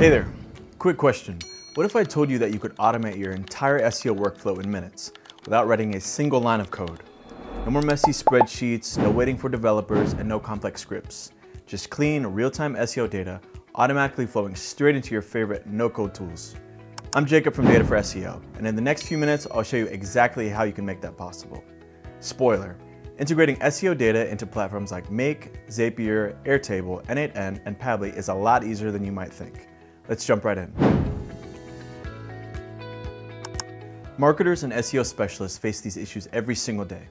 Hey there, quick question. What if I told you that you could automate your entire SEO workflow in minutes without writing a single line of code? No more messy spreadsheets, no waiting for developers, and no complex scripts. Just clean, real-time SEO data automatically flowing straight into your favorite no-code tools. I'm Jacob from DataForSEO, and in the next few minutes, I'll show you exactly how you can make that possible. Spoiler, integrating SEO data into platforms like Make, Zapier, Airtable, N8N, and Pabbly is a lot easier than you might think. Let's jump right in. Marketers and SEO specialists face these issues every single day.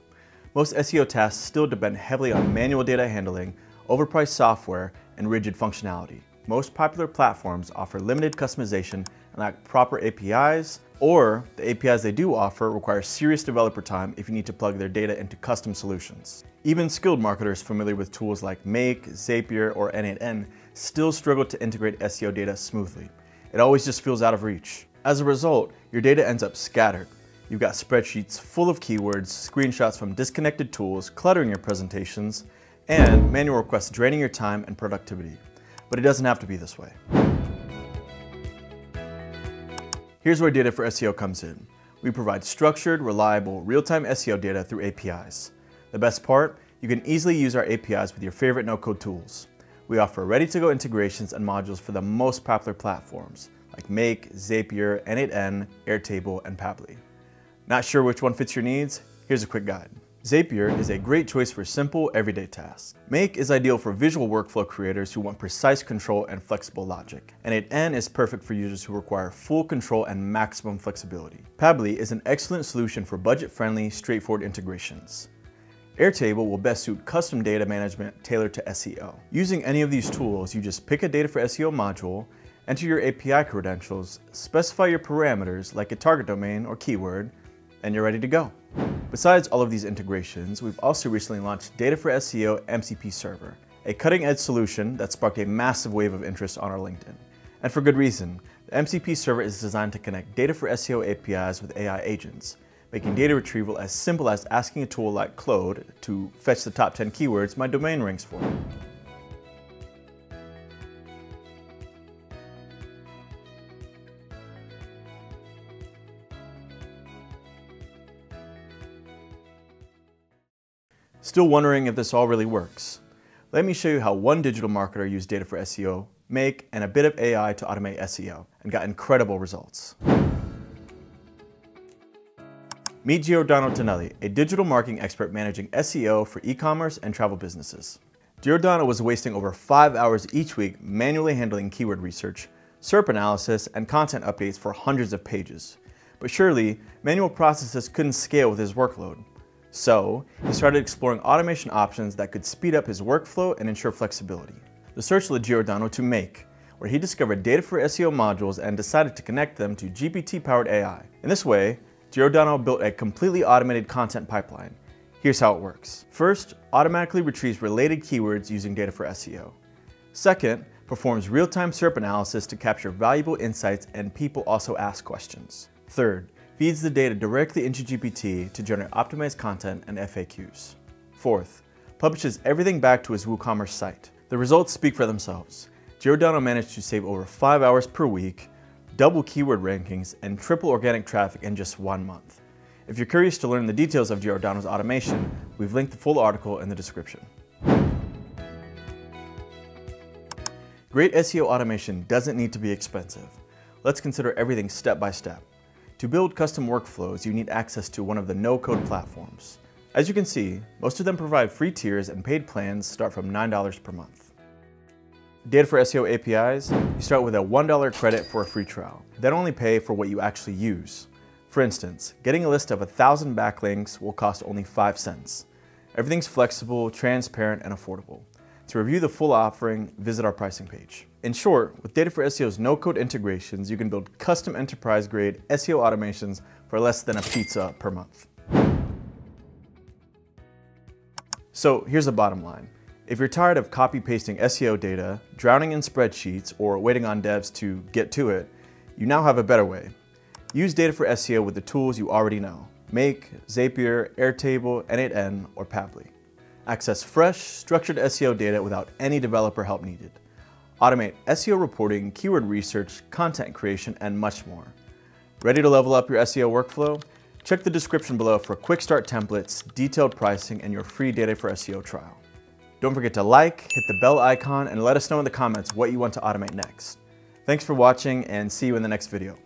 Most SEO tasks still depend heavily on manual data handling, overpriced software, and rigid functionality. Most popular platforms offer limited customization and lack proper APIs, or the APIs they do offer require serious developer time if you need to plug their data into custom solutions. Even skilled marketers familiar with tools like Make, Zapier, or N8N still struggle to integrate SEO data smoothly. It always just feels out of reach. As a result, your data ends up scattered. You've got spreadsheets full of keywords, screenshots from disconnected tools cluttering your presentations, and manual requests draining your time and productivity. But it doesn't have to be this way. Here's where DataForSEO comes in. We provide structured, reliable, real-time SEO data through APIs. The best part? You can easily use our APIs with your favorite no-code tools. We offer ready-to-go integrations and modules for the most popular platforms, like Make, Zapier, N8N, Airtable, and Pabbly. Not sure which one fits your needs? Here's a quick guide. Zapier is a great choice for simple, everyday tasks. Make is ideal for visual workflow creators who want precise control and flexible logic. n8n is perfect for users who require full control and maximum flexibility. Pabbly is an excellent solution for budget-friendly, straightforward integrations. Airtable will best suit custom data management tailored to SEO. Using any of these tools, you just pick a DataForSEO module, enter your API credentials, specify your parameters like a target domain or keyword, and you're ready to go. Besides all of these integrations, we've also recently launched DataForSEO MCP Server, a cutting-edge solution that sparked a massive wave of interest on our LinkedIn. And for good reason, the MCP server is designed to connect DataForSEO APIs with AI agents, making data retrieval as simple as asking a tool like Claude to fetch the top 10 keywords my domain ranks for. Still wondering if this all really works? Let me show you how one digital marketer used DataForSEO, Make, and a bit of AI to automate SEO, and got incredible results. Meet Giordano Tonelli, a digital marketing expert managing SEO for e-commerce and travel businesses. Giordano was wasting over five hours each week manually handling keyword research, SERP analysis, and content updates for hundreds of pages. But surely, manual processes couldn't scale with his workload. So, he started exploring automation options that could speed up his workflow and ensure flexibility. The search led Giordano to Make, where he discovered DataForSEO modules and decided to connect them to GPT-powered AI. In this way, Giordano built a completely automated content pipeline. Here's how it works. First, automatically retrieves related keywords using DataForSEO. Second, performs real-time SERP analysis to capture valuable insights and people also ask questions. Third, feeds the data directly into GPT to generate optimized content and FAQs. Fourth, publishes everything back to his WooCommerce site. The results speak for themselves. Giordano managed to save over five hours per week, double keyword rankings, and triple organic traffic in just one month. If you're curious to learn the details of Giordano's automation, we've linked the full article in the description. Great SEO automation doesn't need to be expensive. Let's consider everything step by step. To build custom workflows, you need access to one of the no-code platforms. As you can see, most of them provide free tiers and paid plans start from $9 per month. DataForSEO APIs, you start with a $1 credit for a free trial. Then only pay for what you actually use. For instance, getting a list of 1,000 backlinks will cost only 5 cents. Everything's flexible, transparent, and affordable. To review the full offering, visit our pricing page. In short, with DataForSEO's no-code integrations, you can build custom enterprise-grade SEO automations for less than a pizza per month. So here's the bottom line. If you're tired of copy-pasting SEO data, drowning in spreadsheets, or waiting on devs to get to it, you now have a better way. Use DataForSEO with the tools you already know. Make, Zapier, Airtable, N8N, or Pabbly. Access fresh, structured SEO data without any developer help needed. automate SEO reporting, keyword research, content creation, and much more. Ready to level up your SEO workflow? Check the description below for quick start templates, detailed pricing, and your free DataForSEO trial. Don't forget to like, hit the bell icon, and let us know in the comments what you want to automate next. Thanks for watching and see you in the next video.